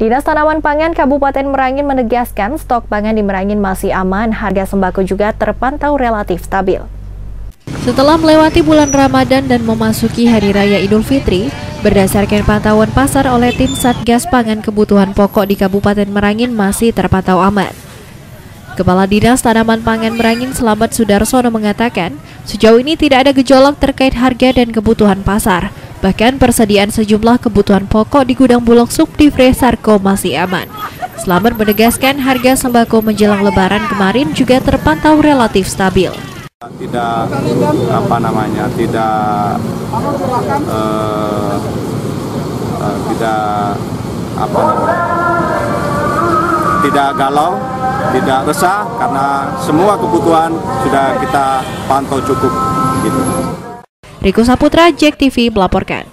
Dinas Tanaman Pangan Kabupaten Merangin menegaskan stok pangan di Merangin masih aman, harga sembako juga terpantau relatif stabil. Setelah melewati bulan Ramadan dan memasuki Hari Raya Idul Fitri, berdasarkan pantauan pasar oleh tim Satgas Pangan Kebutuhan Pokok di Kabupaten Merangin masih terpantau aman. Kepala Dinas Tanaman Pangan Merangin Selamat Sudarsono mengatakan, sejauh ini tidak ada gejolak terkait harga dan kebutuhan pasar. Bahkan persediaan sejumlah kebutuhan pokok di gudang Bulog Subdivre Sarko masih aman. Selamat menegaskan harga sembako menjelang lebaran kemarin juga terpantau relatif stabil. Tidak apa namanya, tidak uh, uh, tidak apa namanya, tidak galau, tidak resah karena semua kebutuhan sudah kita pantau cukup gitu. Riko Saputra, Jack TV melaporkan.